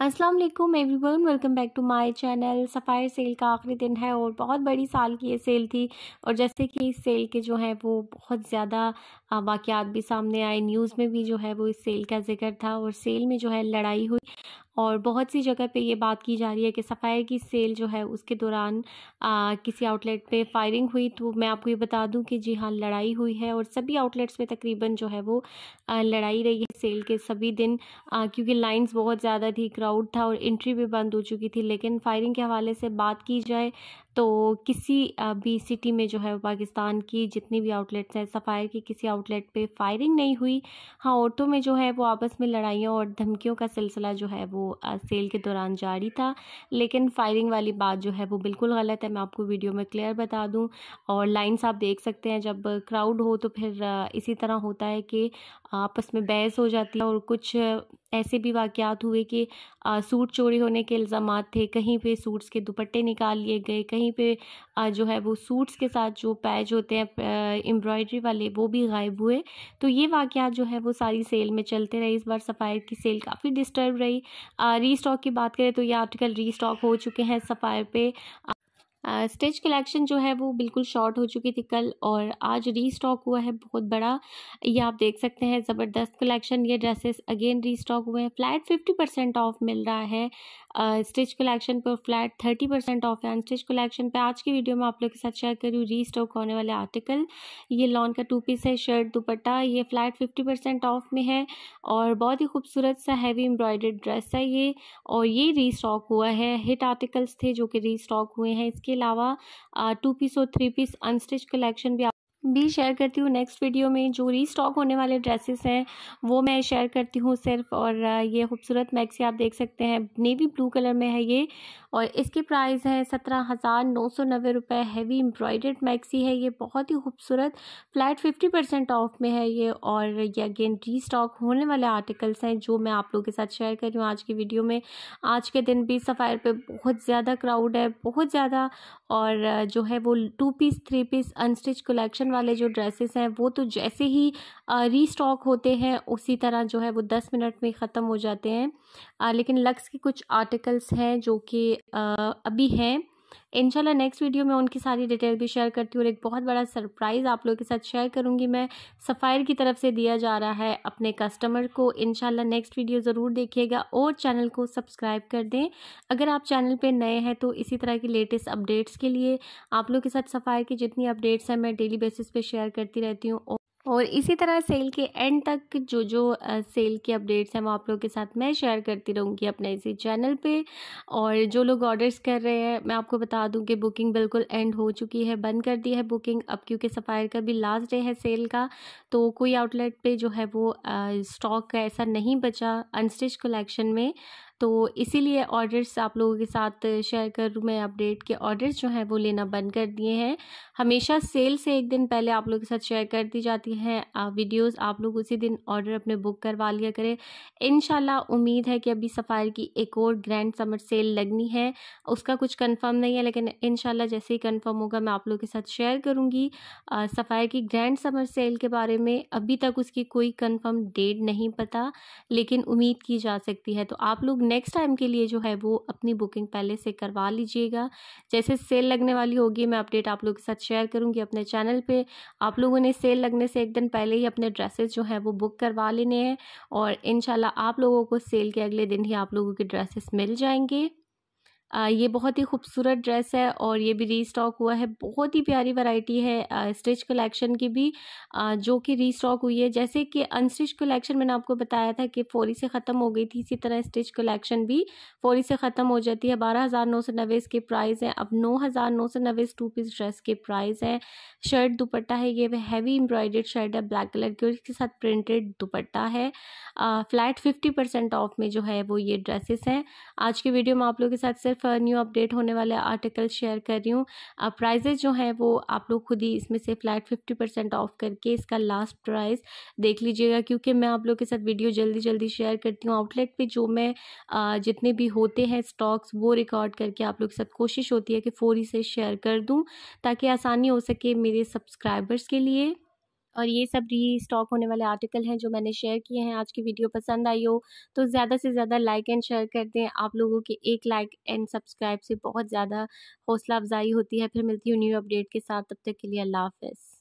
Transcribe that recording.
अस्सलाम वालेकुम everyone, welcome back to my channel. Sapphire sale का आखिरी दिन है और बहुत बड़ी साल की ये सेल थी। और जैसे कि इस सेल के जो है, वो बहुत ज़्यादा वाक़ात भी सामने आए। न्यूज़ में भी जो है, वो इस सेल का ज़िक्र था। और सेल में जो है, लड़ाई हुई। और बहुत सी जगह पे ये बात की जा रही है कि सफ़ायर की सेल जो है उसके दौरान किसी आउटलेट पे फायरिंग हुई तो मैं आपको ये बता दूँ कि जी हाँ लड़ाई हुई है और सभी आउटलेट्स में तकरीबन जो है वो आ, लड़ाई रही है सेल के सभी दिन आ, क्योंकि लाइंस बहुत ज़्यादा थी क्राउड था और एंट्री भी बंद हो चुकी थी। लेकिन फायरिंग के हवाले से बात की जाए तो किसी भी सिटी में जो है पाकिस्तान की जितनी भी आउटलेट्स हैं, सफ़ायर की किसी आउटलेट पे फायरिंग नहीं हुई। हाँ औरतों में जो है वो आपस में लड़ाइयों और धमकियों का सिलसिला जो है वो सेल के दौरान जारी था। लेकिन फायरिंग वाली बात जो है वो बिल्कुल गलत है। मैं आपको वीडियो में क्लियर बता दूँ। और लाइन्स आप देख सकते हैं, जब क्राउड हो तो फिर इसी तरह होता है कि आपस में बहस हो जाती है और कुछ ऐसे भी वाक़ात हुए कि सूट चोरी होने के इल्ज़ाम थे, कहीं पे सूट्स के दुपट्टे निकाल लिए गए, कहीं पे जो है वो सूट्स के साथ जो पैच होते हैं एम्ब्रॉयडरी वाले, वो भी गायब हुए। तो ये वाक़ात जो है वो सारी सेल में चलते रहे, इस बार सफ़ायर की सेल काफ़ी डिस्टर्ब रही। री स्टॉक की बात करें तो ये आर्टिकल री स्टॉक हो चुके हैं सफ़ायर पे। स्टिच कलेक्शन जो है वो बिल्कुल शॉर्ट हो चुकी थी कल और आज रीस्टॉक हुआ है बहुत बड़ा। ये आप देख सकते हैं ज़बरदस्त कलेक्शन, ये ड्रेसेस अगेन रीस्टॉक हुए हैं। फ्लैट फिफ्टी परसेंट ऑफ़ मिल रहा है। स्टिच कलेक्शन पर फ्लैट थर्टी परसेंट ऑफ़ है। स्टिच कलेक्शन पे आज की वीडियो में आप लोग के साथ शेयर करूँ रीस्टॉक होने वाले आर्टिकल। ये लॉन का टू पीस है, शर्ट, दुपट्टा, ये फ्लैट फिफ्टी परसेंट ऑफ़ में है और बहुत ही खूबसूरत सा हैवी एम्ब्रॉयडर्ड ड्रेस है ये और ये रीस्टॉक हुआ है। हिट आर्टिकल्स थे जो कि रीस्टॉक हुए हैं। इसके अलावा टू पीस और थ्री पीस अनस्टिच कलेक्शन भी भी शेयर करती हूँ नेक्स्ट वीडियो में जो रीस्टॉक होने वाले ड्रेसेस हैं, वो मैं शेयर करती हूँ सिर्फ़ और ये खूबसूरत मैक्सी आप देख सकते हैं। नेवी ब्लू कलर में है ये और इसके प्राइस है सत्रह हज़ार नौ सौ नब्बे रुपये हैवी एम्ब्रॉयडर्ड मैक्सी है ये, बहुत ही खूबसूरत। फ्लैट फिफ्टी परसेंट ऑफ़ में है ये और ये अगेन री स्टॉक होने वाले आर्टिकल्स हैं जो मैं आप लोगों के साथ शेयर कर रही हूँ आज की वीडियो में। आज के दिन भी सफ़ायर पर बहुत ज़्यादा क्राउड है, बहुत ज़्यादा और जो है वो two piece three piece unstitch collection वाले जो ड्रेसेस हैं, वो तो जैसे ही रीस्टॉक होते हैं, उसी तरह जो है वो दस मिनट में ख़त्म हो जाते हैं। लेकिन लक्स के कुछ आर्टिकल्स हैं जो कि अभी हैं। इनशाला नेक्स्ट वीडियो में उनकी सारी डिटेल भी शेयर करती हूँ और एक बहुत बड़ा सरप्राइज़ आप लोगों के साथ शेयर करूँगी मैं। सफ़ायर की तरफ़ से दिया जा रहा है अपने कस्टमर को। इनशाला नेक्स्ट वीडियो ज़रूर देखिएगा और चैनल को सब्सक्राइब कर दें। अगर आप चैनल पे नए हैं तो इसी तरह की लेटेस्ट अपडेट्स के लिए आप लोग के साथ सफ़ायर की जितनी अपडेट्स हैं मैं डेली बेसिस पर शेयर करती रहती हूँ और इसी तरह सेल के एंड तक जो जो सेल के अपडेट्स हैं, वो आप लोगों के साथ मैं शेयर करती रहूँगी अपने इसी चैनल पे। और जो लोग ऑर्डर्स कर रहे हैं, मैं आपको बता दूँ कि बुकिंग बिल्कुल एंड हो चुकी है, बंद कर दी है बुकिंग अब क्योंकि सफ़ायर का भी लास्ट डे है सेल का तो कोई आउटलेट पे जो है वो स्टॉक ऐसा नहीं बचा अनस्टिच कलेक्शन में। तो इसीलिए ऑर्डर्स आप लोगों के साथ शेयर करूँ मैं अपडेट के ऑर्डर्स जो हैं वो लेना बंद कर दिए हैं। हमेशा सेल से एक दिन पहले आप लोगों के साथ शेयर कर दी जाती हैं वीडियोस आप लोग उसी दिन ऑर्डर अपने बुक करवा लिया करें। इन उम्मीद है कि अभी सफ़ायर की एक और ग्रैंड समर सेल लगनी है। उसका कुछ कन्फर्म नहीं है, लेकिन इन जैसे ही कन्फर्म होगा मैं आप लोगों के साथ शेयर करूँगी। सफ़ायर की ग्रैंड समर सेल के बारे में अभी तक उसकी कोई कन्फर्म डेट नहीं पता, लेकिन उम्मीद की जा सकती है। तो आप लोग नेक्स्ट टाइम के लिए जो है वो अपनी बुकिंग पहले से करवा लीजिएगा। जैसे सेल लगने वाली होगी, मैं अपडेट आप लोगों के साथ शेयर करूँगी अपने चैनल पर आप लोगों ने सेल लगने से एक दिन पहले ही अपने ड्रेसेस जो है वो बुक करवा लेने हैं और इन आप लोगों को सेल के अगले दिन ही आप लोगों के ड्रेसेस मिल जाएँगे। ये बहुत ही खूबसूरत ड्रेस है और ये भी रीस्टॉक हुआ है। बहुत ही प्यारी वैरायटी है स्टिच कलेक्शन की भी जो कि रीस्टॉक हुई है। जैसे कि अनस्टिच कलेक्शन मैंने आपको बताया था कि फौरी से ख़त्म हो गई थी, इसी तरह स्टिच कलेक्शन भी फौरी से ख़त्म हो जाती है। बारह हज़ार नौ सौ नब्बे इसके प्राइस हैं। अब नौ हज़ार नौ सौ नब्बे टू पीस ड्रेस के प्राइस हैं। शर्ट दुपट्टा है, ये हैवी एम्ब्रॉयडर्ड शर्ट है, ब्लैक कलर की और इसके साथ प्रिंटेड दुपट्टा है। फ्लैट फिफ्टी परसेंट ऑफ़ में जो है वो ये ड्रेसेस हैं। आज की वीडियो में आप लोगों के साथ सिर्फ़ सिर्फ़ न्यू अपडेट होने वाले आर्टिकल शेयर कर रही हूँ। प्राइजेज जो हैं, वो आप लोग खुद ही इसमें से फ्लैट फिफ्टी परसेंट ऑफ़ करके इसका लास्ट प्राइस देख लीजिएगा, क्योंकि मैं आप लोग के साथ वीडियो जल्दी जल्दी शेयर करती हूँ। आउटलेट पे जो मैं जितने भी होते हैं स्टॉक्स वो रिकॉर्ड करके आप लोग के साथ कोशिश होती है कि फोरी से शेयर कर दूँ, ताकि आसानी हो सके मेरे सब्सक्राइबर्स के लिए। और ये सब री स्टॉक होने वाले आर्टिकल हैं जो मैंने शेयर किए हैं। आज की वीडियो पसंद आई हो तो ज़्यादा से ज़्यादा लाइक एंड शेयर कर दें। आप लोगों के एक लाइक एंड सब्सक्राइब से बहुत ज़्यादा हौसला अफजाई होती है। फिर मिलती हूँ न्यू अपडेट के साथ। तब तक के लिए अल्लाह हाफ़